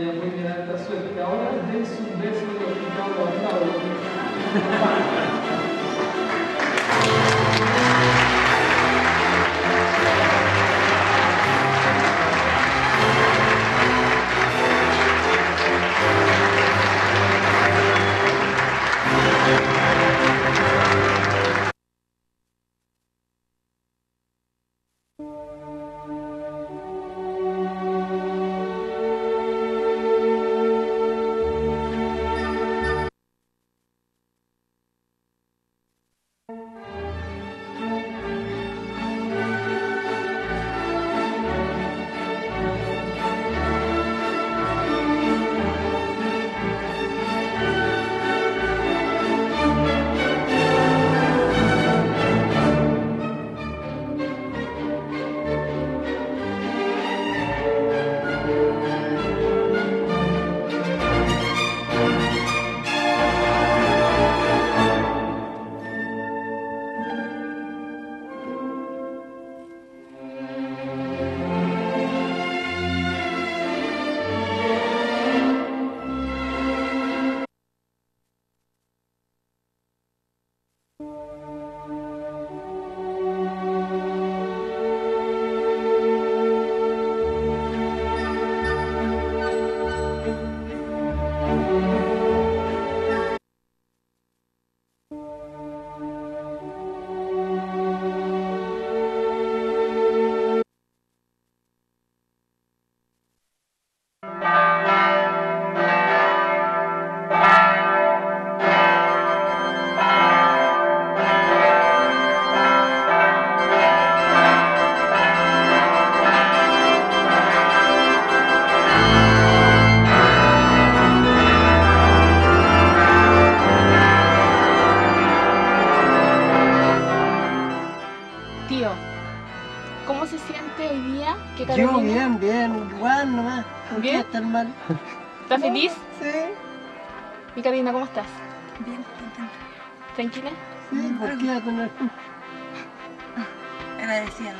Muy bien, alta suerte. Ahora dense un beso de hospital a Tío, ¿cómo se siente hoy día que Yo bien, bien, igual nomás. ¿Por ¿Bien? qué tan mal? está feliz? Sí, Y Carolina, ¿cómo estás? Bien, contenta. ¿Tranquila? sí, ¿por qué va a tener? Agradecida.